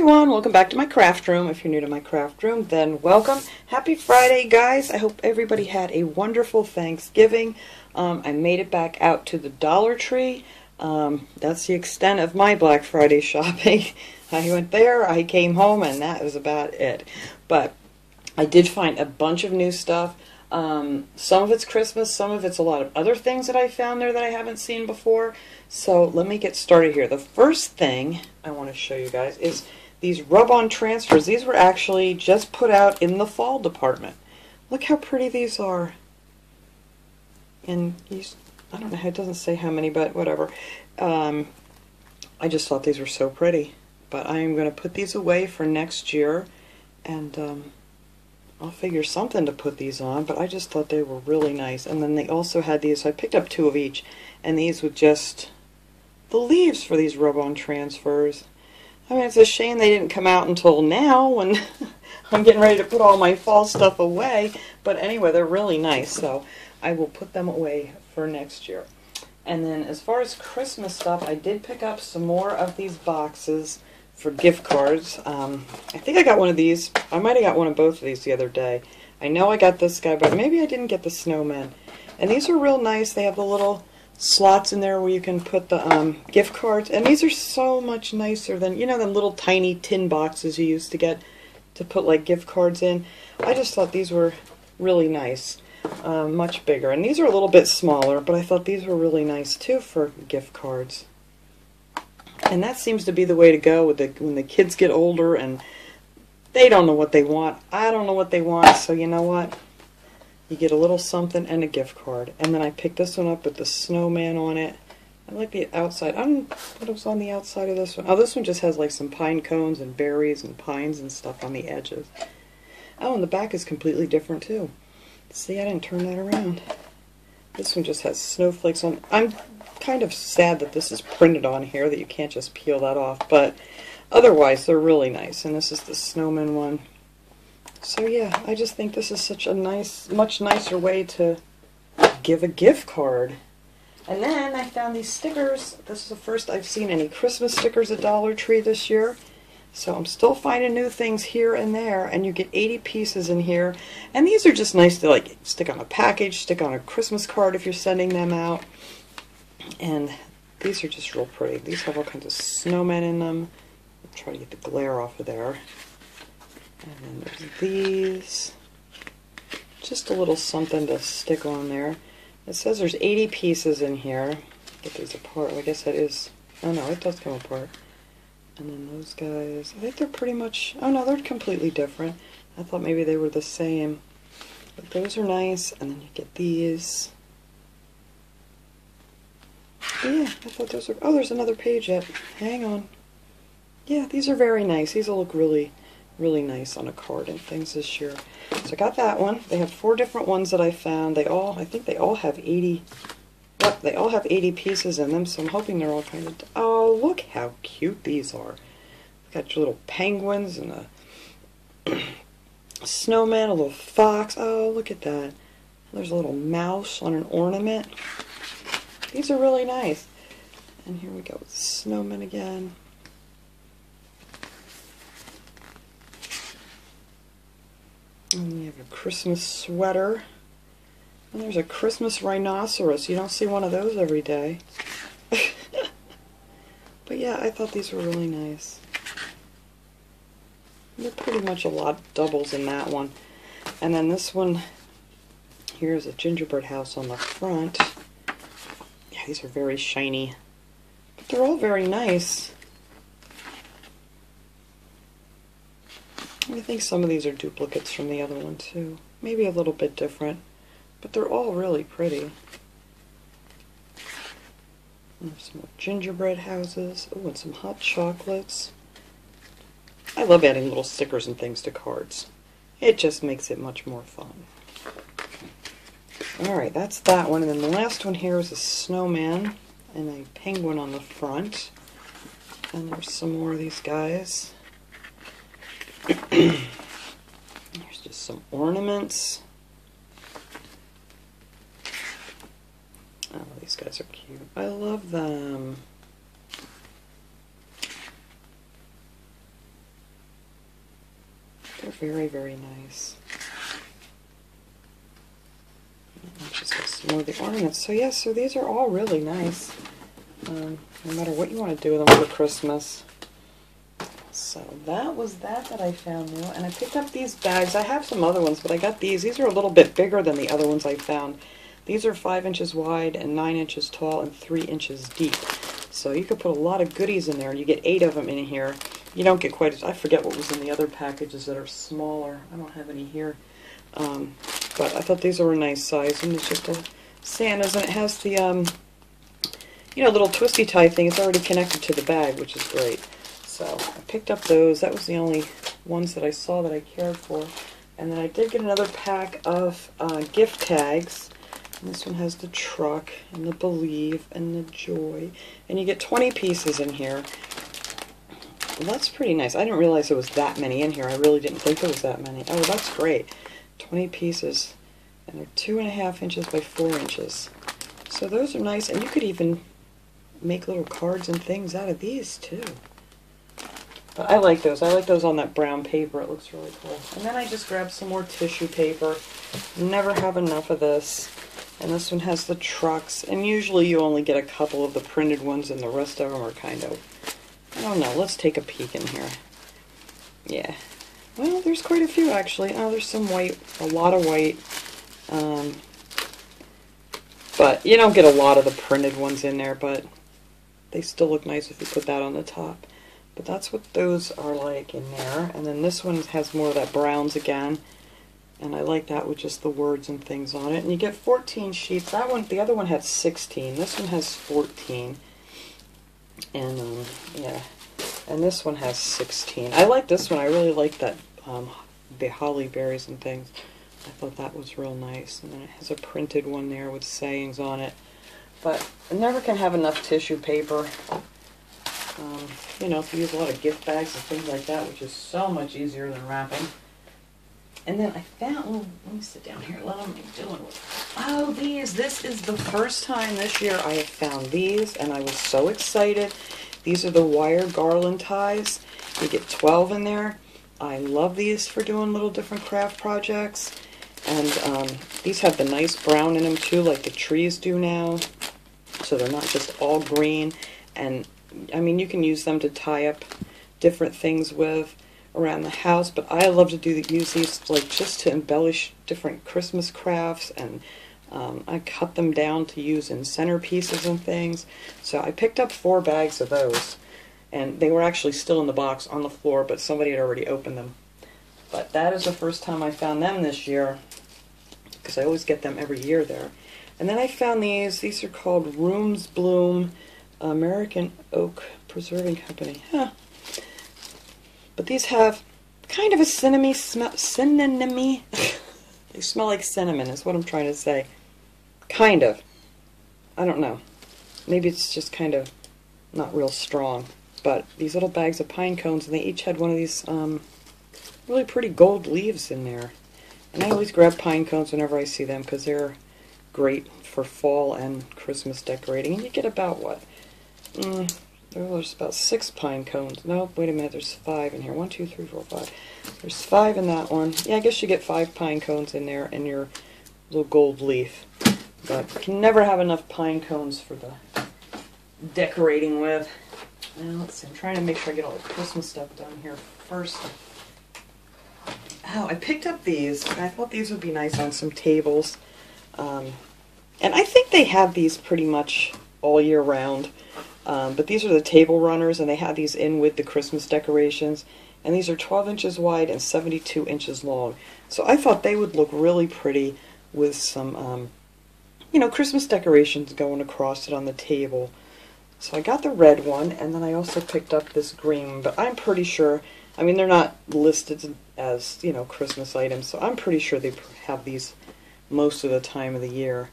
everyone, welcome back to my craft room. If you're new to my craft room, then welcome. Happy Friday, guys. I hope everybody had a wonderful Thanksgiving. Um, I made it back out to the Dollar Tree. Um, that's the extent of my Black Friday shopping. I went there, I came home, and that was about it. But I did find a bunch of new stuff. Um, some of it's Christmas, some of it's a lot of other things that I found there that I haven't seen before. So let me get started here. The first thing I want to show you guys is these rub-on transfers. These were actually just put out in the fall department. Look how pretty these are. And these, I don't know, it doesn't say how many, but whatever. Um, I just thought these were so pretty. But I am going to put these away for next year. And um, I'll figure something to put these on, but I just thought they were really nice. And then they also had these, so I picked up two of each, and these with just the leaves for these rub-on transfers. I mean, it's a shame they didn't come out until now when I'm getting ready to put all my fall stuff away. But anyway, they're really nice, so I will put them away for next year. And then as far as Christmas stuff, I did pick up some more of these boxes for gift cards. Um, I think I got one of these. I might have got one of both of these the other day. I know I got this guy, but maybe I didn't get the snowman. And these are real nice. They have the little slots in there where you can put the um, gift cards. And these are so much nicer than, you know, the little tiny tin boxes you used to get to put like gift cards in. I just thought these were really nice. Um, much bigger. And these are a little bit smaller, but I thought these were really nice too for gift cards. And that seems to be the way to go with the when the kids get older and they don't know what they want. I don't know what they want, so you know what? You get a little something and a gift card. And then I picked this one up with the snowman on it. I like the outside. I don't know what was on the outside of this one. Oh, this one just has like some pine cones and berries and pines and stuff on the edges. Oh, and the back is completely different too. See, I didn't turn that around. This one just has snowflakes on. I'm kind of sad that this is printed on here, that you can't just peel that off, but otherwise they're really nice. And this is the snowman one. So yeah, I just think this is such a nice, much nicer way to give a gift card. And then I found these stickers. This is the first I've seen any Christmas stickers at Dollar Tree this year. So I'm still finding new things here and there, and you get 80 pieces in here. And these are just nice to like stick on a package, stick on a Christmas card if you're sending them out. And these are just real pretty. These have all kinds of snowmen in them. I'll try to get the glare off of there. And then there's these. Just a little something to stick on there. It says there's 80 pieces in here. Get these apart. I guess that is... Oh no, it does come apart. And then those guys, I think they're pretty much... Oh no, they're completely different. I thought maybe they were the same. But those are nice. And then you get these. Yeah, I thought those were... Oh, there's another page yet. Hang on. Yeah, these are very nice. These will look really, really nice on a card and things this year. So I got that one. They have four different ones that I found. They all, I think they all have 80... Yep, they all have 80 pieces in them, so I'm hoping they're all kind of... Oh, look how cute these are. Got your little penguins and a snowman, a little fox. Oh, look at that. There's a little mouse on an ornament. These are really nice. And here we go with snowman again. And we have a Christmas sweater. And there's a Christmas rhinoceros. You don't see one of those every day. but yeah, I thought these were really nice. They're pretty much a lot of doubles in that one. And then this one, here's a gingerbread house on the front. Yeah, these are very shiny. But they're all very nice. I think some of these are duplicates from the other one too. Maybe a little bit different. But they're all really pretty. Some more gingerbread houses. Oh, and some hot chocolates. I love adding little stickers and things to cards. It just makes it much more fun. Alright, that's that one. And then the last one here is a snowman and a penguin on the front. And there's some more of these guys. There's just some ornaments. Oh, these guys are cute. I love them. They're very, very nice. Just some more of the ornaments. So yeah, so these are all really nice. Um, no matter what you want to do with them for Christmas. So that was that that I found new. And I picked up these bags. I have some other ones, but I got these. These are a little bit bigger than the other ones I found. These are 5 inches wide and 9 inches tall and 3 inches deep. So you could put a lot of goodies in there. You get 8 of them in here. You don't get quite as... I forget what was in the other packages that are smaller. I don't have any here. Um, but I thought these were a nice size. And it's just a Santa's. And it has the, um, you know, little twisty tie thing. It's already connected to the bag, which is great. So I picked up those. That was the only ones that I saw that I cared for. And then I did get another pack of uh, gift tags. And this one has the truck and the believe and the joy. And you get 20 pieces in here. Well, that's pretty nice. I didn't realize there was that many in here. I really didn't think there was that many. Oh, that's great. 20 pieces. And they're two and a half inches by four inches. So those are nice. And you could even make little cards and things out of these too. But I like those. I like those on that brown paper. It looks really cool. And then I just grabbed some more tissue paper. Never have enough of this. And this one has the trucks. And usually you only get a couple of the printed ones and the rest of them are kind of, I don't know. Let's take a peek in here. Yeah. Well, there's quite a few actually. Oh, there's some white, a lot of white. Um, but you don't get a lot of the printed ones in there, but they still look nice if you put that on the top. But that's what those are like in there. And then this one has more of that browns again. And I like that with just the words and things on it. And you get 14 sheets. That one, the other one had 16. This one has 14. And, um, yeah. And this one has 16. I like this one. I really like that, um, the holly berries and things. I thought that was real nice. And then it has a printed one there with sayings on it. But I never can have enough tissue paper. Um, you know, if you use a lot of gift bags and things like that, which is so much easier than wrapping. And then I found, oh, let me sit down here. What am I doing with? Oh, these. This is the first time this year I have found these, and I was so excited. These are the wire garland ties. You get 12 in there. I love these for doing little different craft projects. And um, these have the nice brown in them too, like the trees do now. So they're not just all green. And I mean, you can use them to tie up different things with around the house, but I love to do the, use these like just to embellish different Christmas crafts, and um, I cut them down to use in centerpieces and things. So I picked up four bags of those, and they were actually still in the box on the floor, but somebody had already opened them. But that is the first time I found them this year, because I always get them every year there. And then I found these. These are called Rooms Bloom American Oak Preserving Company. Huh. But these have kind of a cinnamon smell. Cinnamon. they smell like cinnamon, is what I'm trying to say. Kind of. I don't know. Maybe it's just kind of not real strong. But these little bags of pine cones, and they each had one of these um, really pretty gold leaves in there. And I always grab pine cones whenever I see them because they're great for fall and Christmas decorating. And you get about, what, Mm, there's about six pine cones. No, wait a minute, there's five in here. One, two, three, four, five. There's five in that one. Yeah, I guess you get five pine cones in there and your little gold leaf. But you can never have enough pine cones for the decorating with. Now, let's see, I'm trying to make sure I get all the Christmas stuff done here first. Oh, I picked up these. I thought these would be nice on some tables. Um, and I think they have these pretty much all year round. Um, but these are the table runners, and they have these in with the Christmas decorations. And these are 12 inches wide and 72 inches long. So I thought they would look really pretty with some, um, you know, Christmas decorations going across it on the table. So I got the red one, and then I also picked up this green, but I'm pretty sure, I mean, they're not listed as, you know, Christmas items, so I'm pretty sure they have these most of the time of the year.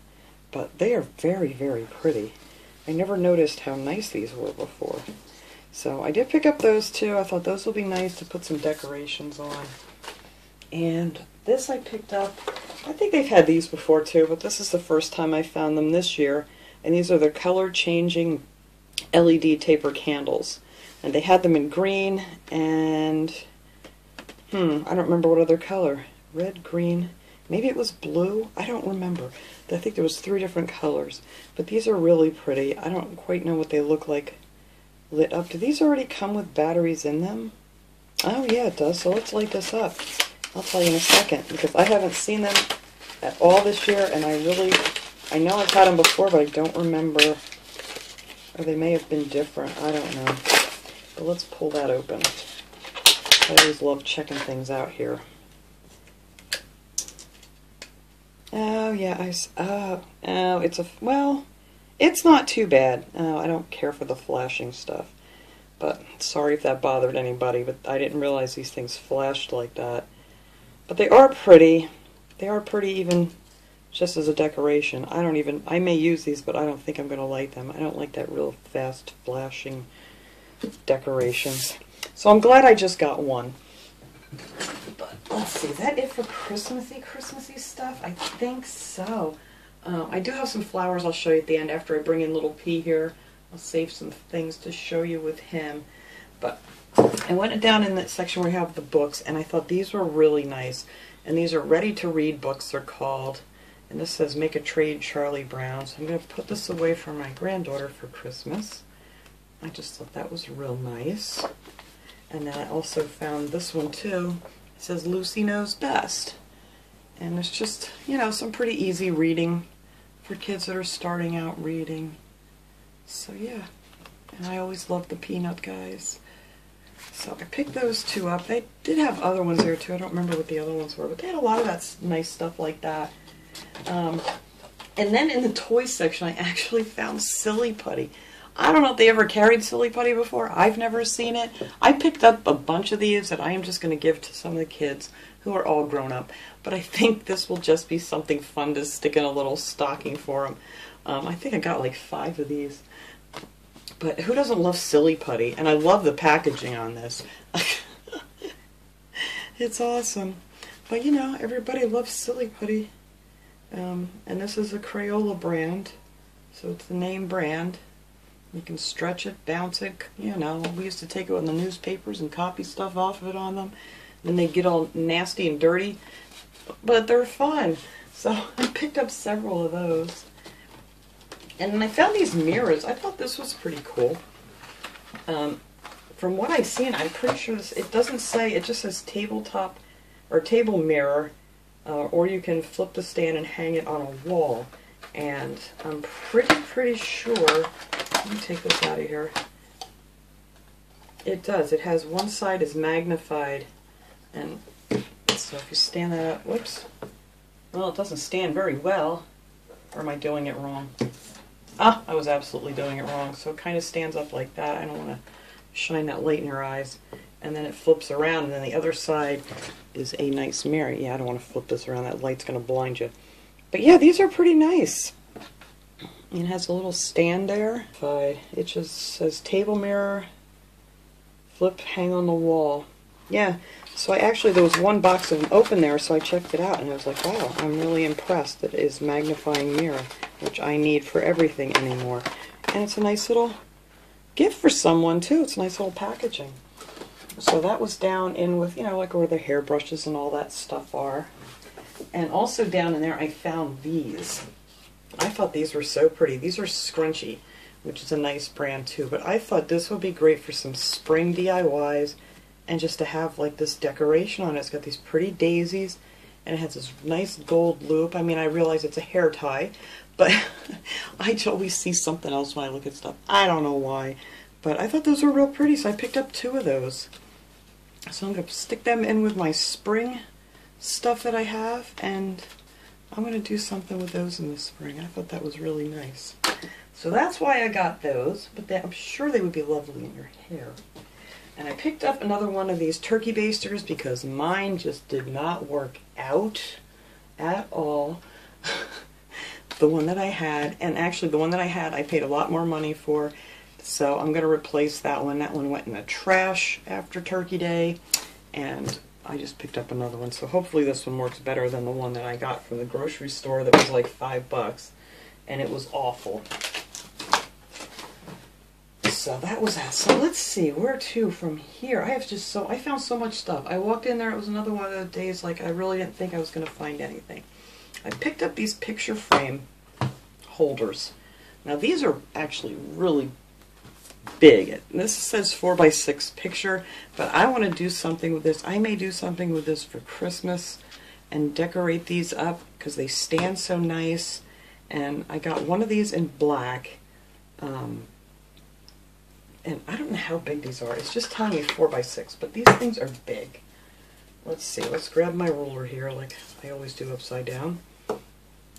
But they are very, very pretty. I never noticed how nice these were before. So I did pick up those two. I thought those will be nice to put some decorations on. And this I picked up, I think they've had these before too, but this is the first time I found them this year. And these are the color changing LED taper candles. And they had them in green and Hmm, I don't remember what other color. Red, green, maybe it was blue. I don't remember. I think there was three different colors. But these are really pretty. I don't quite know what they look like lit up. Do these already come with batteries in them? Oh yeah, it does. So let's light this up. I'll tell you in a second because I haven't seen them at all this year and I really, I know I've had them before but I don't remember, or they may have been different. I don't know. But let's pull that open. I always love checking things out here. Oh yeah, I, uh, oh, it's a, well, it's not too bad. Oh, I don't care for the flashing stuff. But sorry if that bothered anybody, but I didn't realize these things flashed like that. But they are pretty. They are pretty even just as a decoration. I don't even, I may use these, but I don't think I'm going to light them. I don't like that real fast flashing decorations. So I'm glad I just got one. But let's see, is that it for Christmassy, Christmassy stuff? I think so. Uh, I do have some flowers I'll show you at the end after I bring in little P here. I'll save some things to show you with him. But I went down in that section where we have the books, and I thought these were really nice. And these are ready-to-read books, they're called. And this says Make a Trade, Charlie Brown. So I'm going to put this away for my granddaughter for Christmas. I just thought that was real nice. And then I also found this one too. It says Lucy Knows Best. And it's just, you know, some pretty easy reading for kids that are starting out reading. So yeah, and I always love the Peanut guys. So I picked those two up. They did have other ones there too. I don't remember what the other ones were, but they had a lot of that nice stuff like that. Um, and then in the toy section, I actually found Silly Putty. I don't know if they ever carried Silly Putty before. I've never seen it. I picked up a bunch of these that I am just going to give to some of the kids who are all grown up. But I think this will just be something fun to stick in a little stocking for them. Um, I think I got like five of these. But who doesn't love Silly Putty? And I love the packaging on this. it's awesome. But you know, everybody loves Silly Putty. Um, and this is a Crayola brand. So it's the name brand. You can stretch it, bounce it. You know, we used to take it in the newspapers and copy stuff off of it on them. Then they get all nasty and dirty. But they're fun. So I picked up several of those. And I found these mirrors. I thought this was pretty cool. Um, from what I've seen, I'm pretty sure this, it doesn't say, it just says tabletop or table mirror, uh, or you can flip the stand and hang it on a wall. And I'm pretty, pretty sure, let me take this out of here. It does. It has one side is magnified, and so if you stand that up, whoops. Well, it doesn't stand very well. Or am I doing it wrong? Ah, I was absolutely doing it wrong. So it kind of stands up like that. I don't want to shine that light in your eyes. And then it flips around, and then the other side is a nice mirror. Yeah, I don't want to flip this around. That light's going to blind you. But yeah, these are pretty nice. It has a little stand there. It just says table mirror, flip, hang on the wall. Yeah, so I actually, there was one box of them open there, so I checked it out, and I was like, wow, I'm really impressed. It is magnifying mirror which I need for everything anymore. And it's a nice little gift for someone too. It's nice little packaging. So that was down in with, you know, like where the hairbrushes and all that stuff are. And also down in there I found these. I thought these were so pretty. These are Scunci, which is a nice brand too. But I thought this would be great for some spring DIYs and just to have like this decoration on it. It's got these pretty daisies and it has this nice gold loop. I mean, I realize it's a hair tie, but I always see something else when I look at stuff. I don't know why. But I thought those were real pretty, so I picked up two of those. So I'm going to stick them in with my spring stuff that I have, and I'm going to do something with those in the spring. I thought that was really nice. So that's why I got those, but they, I'm sure they would be lovely in your hair. And I picked up another one of these turkey basters because mine just did not work out at all. the one that I had, and actually the one that I had I paid a lot more money for, so I'm going to replace that one. That one went in the trash after Turkey Day, and I just picked up another one, so hopefully this one works better than the one that I got from the grocery store that was like five bucks, and it was awful. So that was that. So let's see, where to from here? I have just so, I found so much stuff. I walked in there, it was another one of those days like I really didn't think I was going to find anything. I picked up these picture frame holders. Now these are actually really big. This says 4 by 6 picture, but I want to do something with this. I may do something with this for Christmas and decorate these up because they stand so nice. And I got one of these in black. Um, and I don't know how big these are. It's just telling me 4 by 6 but these things are big. Let's see, let's grab my ruler here like I always do upside down.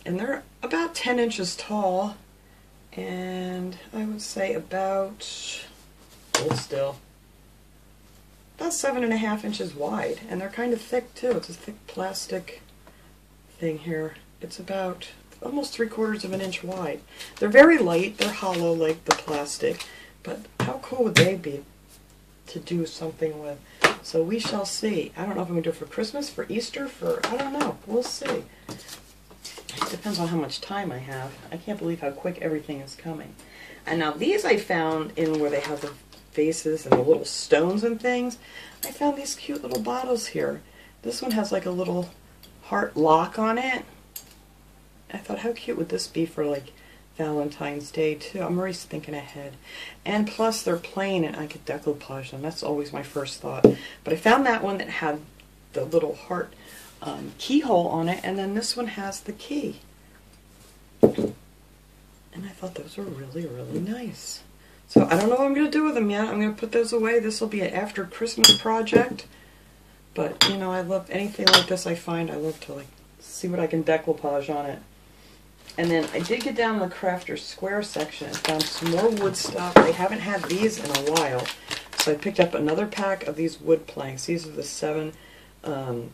And they're about 10 inches tall and I would say about, hold still, about seven and a half inches wide. And they're kind of thick too. It's a thick plastic thing here. It's about almost three quarters of an inch wide. They're very light. They're hollow like the plastic. But how cool would they be to do something with? So we shall see. I don't know if I'm going to do it for Christmas, for Easter, for, I don't know. We'll see. Depends on how much time I have. I can't believe how quick everything is coming. And now these I found in where they have the faces and the little stones and things. I found these cute little bottles here. This one has like a little heart lock on it. I thought, how cute would this be for like Valentine's Day too? I'm always thinking ahead. And plus they're plain and I could decoupage them. That's always my first thought. But I found that one that had the little heart um, keyhole on it, and then this one has the key. And I thought those were really, really nice. So I don't know what I'm going to do with them yet. I'm going to put those away. This will be an after Christmas project. But, you know, I love anything like this I find. I love to, like, see what I can decoupage on it. And then I did get down the Crafter Square section and found some more wood stuff. I haven't had these in a while. So I picked up another pack of these wood planks. These are the seven um,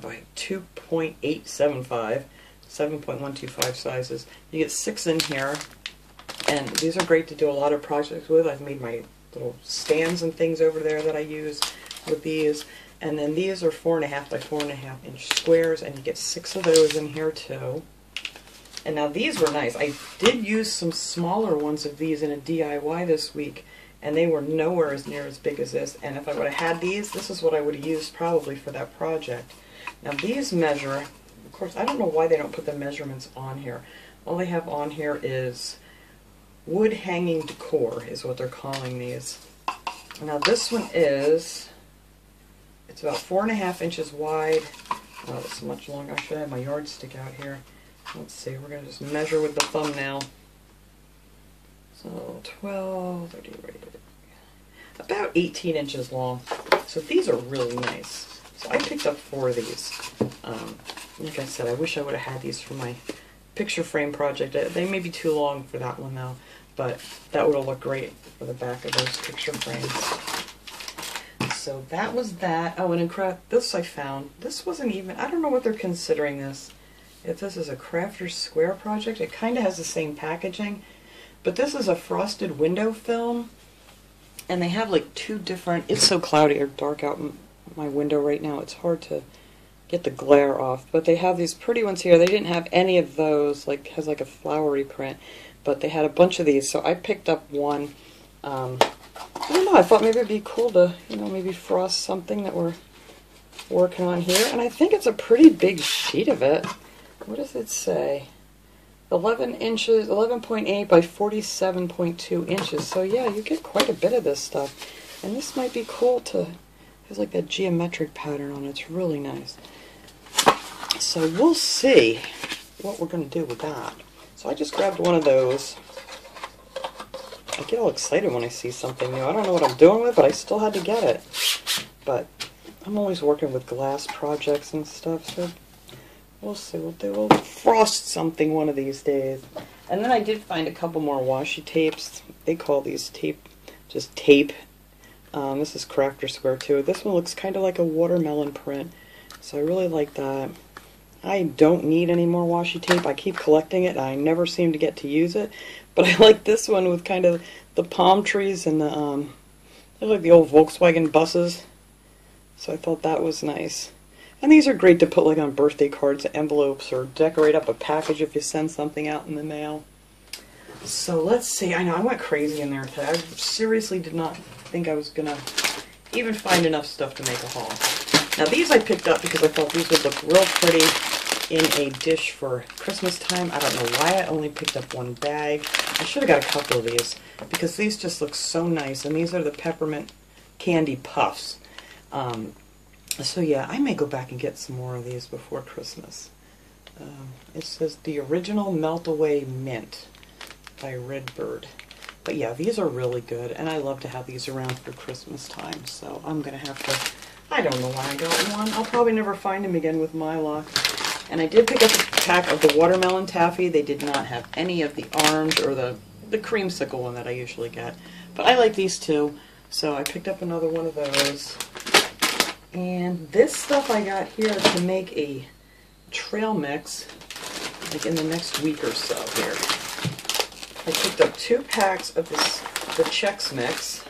by 2.875, 7.125 sizes. You get six in here, and these are great to do a lot of projects with. I've made my little stands and things over there that I use with these. And then these are four and a half by four and a half inch squares, and you get six of those in here too. And now these were nice. I did use some smaller ones of these in a DIY this week, and they were nowhere as near as big as this. And if I would have had these, this is what I would have used probably for that project. Now these measure, of course, I don't know why they don't put the measurements on here. All they have on here is wood hanging decor is what they're calling these. Now this one is, it's about four and a half inches wide. Oh, it's much longer. I should have my yardstick out here. Let's see, we're going to just measure with the thumbnail. So 12, 30, about 18 inches long. So these are really nice. So I picked up four of these. Um, like I said, I wish I would have had these for my picture frame project. Uh, they may be too long for that one though, but that would have looked great for the back of those picture frames. So that was that. Oh, and in craft, this I found. This wasn't even, I don't know what they're considering this. If this is a Crafter Square project, it kind of has the same packaging, but this is a frosted window film, and they have like two different, it's so cloudy or dark out my window right now. It's hard to get the glare off. But they have these pretty ones here. They didn't have any of those, like has like a flowery print. But they had a bunch of these, so I picked up one. Um, I don't know, I thought maybe it'd be cool to, you know, maybe frost something that we're working on here. And I think it's a pretty big sheet of it. What does it say? 11 inches, 11.8 by 47.2 inches. So yeah, you get quite a bit of this stuff. And this might be cool to has like that geometric pattern on it. It's really nice. So we'll see what we're going to do with that. So I just grabbed one of those. I get all excited when I see something new. I don't know what I'm doing with, it, but I still had to get it. But I'm always working with glass projects and stuff, so we'll see. We'll do. We'll frost something one of these days. And then I did find a couple more washi tapes. They call these tape, just tape um, this is Crafter Square too. This one looks kind of like a watermelon print, so I really like that. I don't need any more washi tape. I keep collecting it, I never seem to get to use it. But I like this one with kind of the palm trees and the, um, like the old Volkswagen buses. So I thought that was nice. And these are great to put like on birthday cards, envelopes, or decorate up a package if you send something out in the mail. So let's see. I know I went crazy in there today. I seriously did not think I was gonna even find enough stuff to make a haul. Now these I picked up because I thought these would look real pretty in a dish for Christmas time. I don't know why I only picked up one bag. I should have got a couple of these because these just look so nice. And these are the peppermint candy puffs. Um, so yeah, I may go back and get some more of these before Christmas. Um, it says the original Melt Away Mint by Redbird. But yeah, these are really good, and I love to have these around for Christmas time. So I'm gonna have to. I don't know why I got one. I'll probably never find them again with my luck. And I did pick up a pack of the watermelon taffy. They did not have any of the orange or the the creamsicle one that I usually get. But I like these two, so I picked up another one of those. And this stuff I got here to make a trail mix, like in the next week or so here. I picked up two packs of this, the Chex Mix.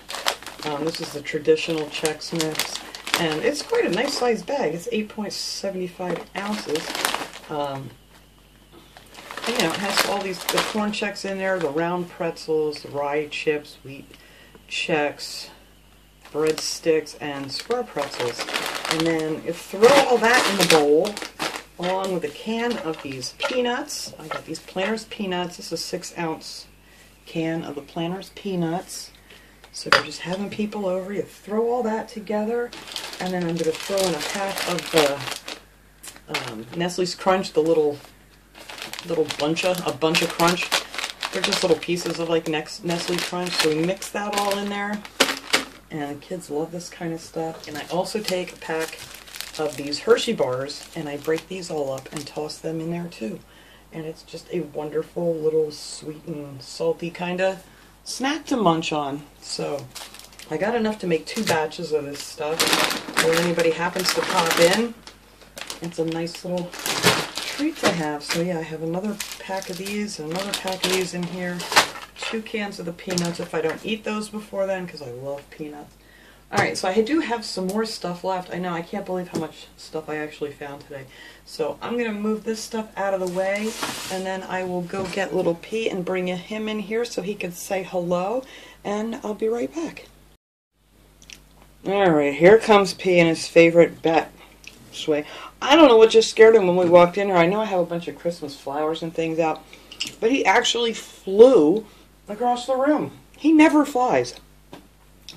Um, this is the traditional Chex Mix. And it's quite a nice sized bag. It's 8.75 ounces. Um, and, you know, it has all these, the corn Chex in there, the round pretzels, the rye chips, wheat Chex, breadsticks, and square pretzels. And then throw all that in the bowl along with a can of these peanuts. I got these Planters peanuts. This is a six ounce can of the Planters peanuts. So if you're just having people over, you throw all that together, and then I'm going to throw in a pack of the um, Nestle's Crunch, the little little bunch of a bunch of crunch. They're just little pieces of like Nestle Crunch. So we mix that all in there, and kids love this kind of stuff. And I also take a pack of these Hershey bars and I break these all up and toss them in there too. And it's just a wonderful little sweet and salty kind of snack to munch on. So I got enough to make two batches of this stuff. When anybody happens to pop in, it's a nice little treat to have. So yeah, I have another pack of these and another pack of these in here. Two cans of the peanuts if I don't eat those before then because I love peanuts. Alright, so I do have some more stuff left. I know, I can't believe how much stuff I actually found today. So I'm going to move this stuff out of the way, and then I will go get little P and bring him in here so he can say hello, and I'll be right back. Alright, here comes P and his favorite bat sway. I don't know what just scared him when we walked in here. I know I have a bunch of Christmas flowers and things out, but he actually flew across the room. He never flies.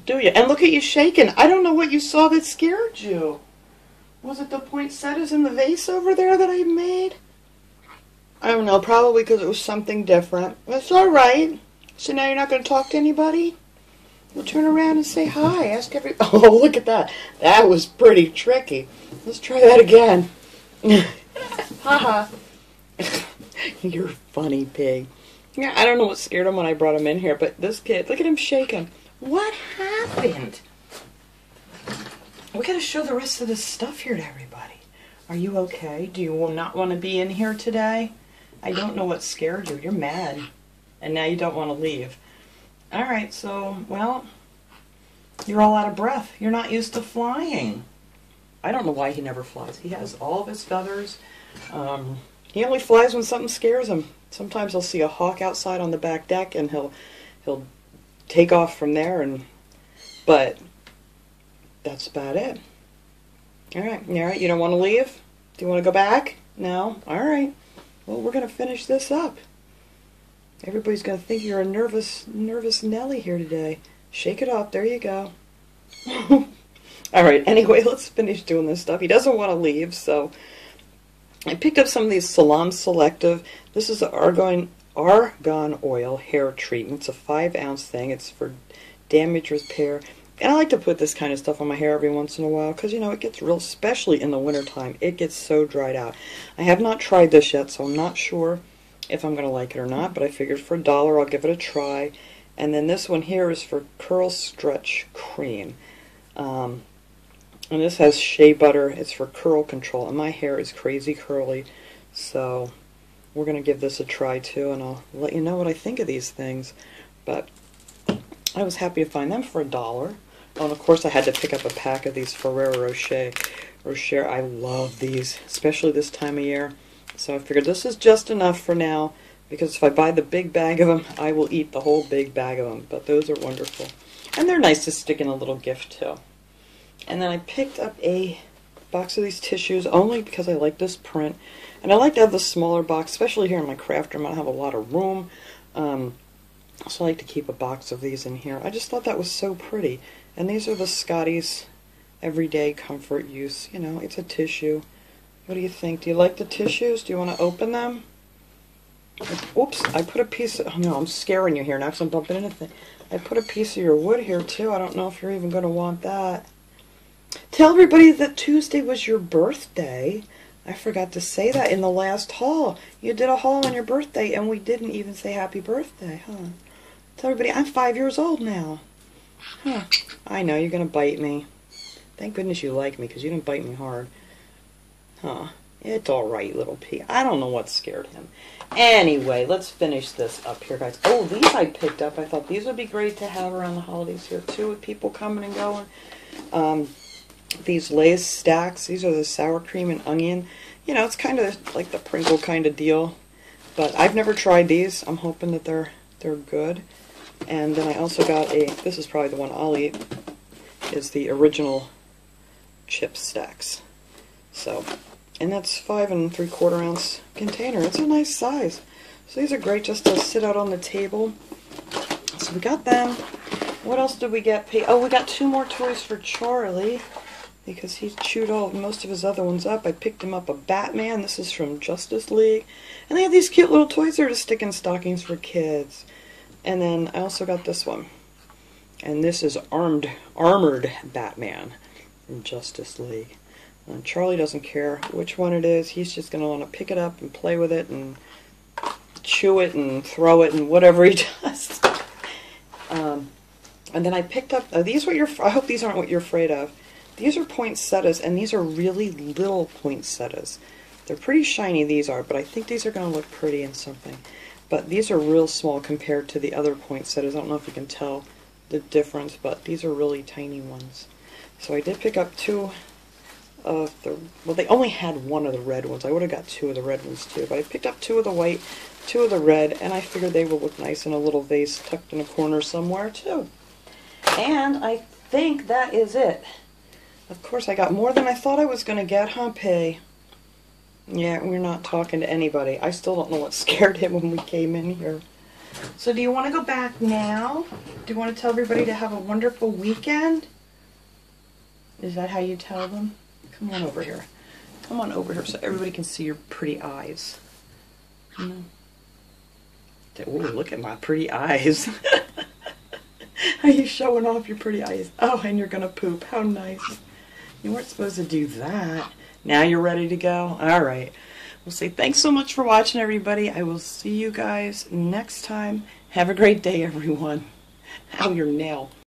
Do you? And look at you shaking. I don't know what you saw that scared you. Was it the poinsettias in the vase over there that I made? I don't know. Probably because it was something different. That's all right. So now you're not going to talk to anybody? We'll turn around and say hi. Ask every. Oh, look at that. That was pretty tricky. Let's try that again. Haha. You're funny, pig. Yeah, I don't know what scared him when I brought him in here, but this kid, look at him shaking. What happened? We gotta show the rest of this stuff here to everybody. Are you okay? Do you not want to be in here today? I don't know what scared you. You're mad. And now you don't want to leave. Alright, so, well, you're all out of breath. You're not used to flying. I don't know why he never flies. He has all of his feathers. Um, he only flies when something scares him. Sometimes he'll see a hawk outside on the back deck and he'll he'll take off from there and but that's about it. All right, all right. You don't want to leave? Do you want to go back? No. All right. Well, we're gonna finish this up. Everybody's gonna think you're a nervous, nervous Nelly here today. Shake it off There you go. All right. Anyway, let's finish doing this stuff. He doesn't want to leave, so I picked up some of these Salon Selective. This is the argon argan oil hair treatment. It's a five ounce thing. It's for damage repair. And I like to put this kind of stuff on my hair every once in a while because, you know, it gets real, especially in the wintertime, it gets so dried out. I have not tried this yet, so I'm not sure if I'm going to like it or not, but I figured for a dollar I'll give it a try. And then this one here is for Curl Stretch Cream. Um, and this has shea butter. It's for curl control. And my hair is crazy curly, so we're going to give this a try too, and I'll let you know what I think of these things. But I was happy to find them for a dollar. Oh, and of course I had to pick up a pack of these Ferrero Rocher. Rocher, I love these, especially this time of year. So I figured this is just enough for now because if I buy the big bag of them, I will eat the whole big bag of them. But those are wonderful. And they're nice to stick in a little gift too. And then I picked up a box of these tissues only because I like this print. And I like to have the smaller box, especially here in my craft room. I don't have a lot of room. Um, so I like to keep a box of these in here. I just thought that was so pretty. And these are the Scotties everyday comfort use. You know, it's a tissue. What do you think? Do you like the tissues? Do you want to open them? Oops, I put a piece of, oh no, I'm scaring you here now because I'm bumping into things. I put a piece of your wood here too. I don't know if you're even going to want that. Tell everybody that Tuesday was your birthday. I forgot to say that in the last haul. You did a haul on your birthday and we didn't even say happy birthday, huh? Tell everybody I'm five years old now. Huh. I know, you're going to bite me. Thank goodness you like me because you didn't bite me hard. Huh. It's alright, little pea. I don't know what scared him. Anyway, let's finish this up here, guys. Oh, these I picked up. I thought these would be great to have around the holidays here, too, with people coming and going. Um, these Lay's stacks. These are the sour cream and onion. You know, it's kind of like the Pringle kind of deal. But I've never tried these. I'm hoping that they're they're good. And then I also got a, this is probably the one I'll eat, is the original chip stacks. So, and that's five and three quarter ounce container. It's a nice size. So these are great just to sit out on the table. So we got them. What else did we get? Oh, we got two more toys for Charlie because he chewed all most of his other ones up. I picked him up a Batman. This is from Justice League. And they have these cute little toys there to stick in stockings for kids. And then I also got this one. And this is armed, armored Batman from Justice League. And Charlie doesn't care which one it is. He's just going to want to pick it up and play with it and chew it and throw it and whatever he does. um, and then I picked up, uh, these what you're, I hope these aren't what you're afraid of. These are poinsettias, and these are really little poinsettias. They're pretty shiny, these are, but I think these are going to look pretty in something. But these are real small compared to the other poinsettias. I don't know if you can tell the difference, but these are really tiny ones. So I did pick up two of the, well, they only had one of the red ones. I would have got two of the red ones too, but I picked up two of the white, two of the red, and I figured they would look nice in a little vase tucked in a corner somewhere too. And I think that is it. Of course, I got more than I thought I was going to get, huh, Pay? Yeah, we're not talking to anybody. I still don't know what scared him when we came in here. So do you want to go back now? Do you want to tell everybody to have a wonderful weekend? Is that how you tell them? Come on over here. Come on over here so everybody can see your pretty eyes. Oh, look at my pretty eyes. Are you showing off your pretty eyes? Oh, and you're going to poop. How nice. You weren't supposed to do that. Now you're ready to go? All right. We'll say thanks so much for watching, everybody. I will see you guys next time. Have a great day, everyone. Ow, your nail.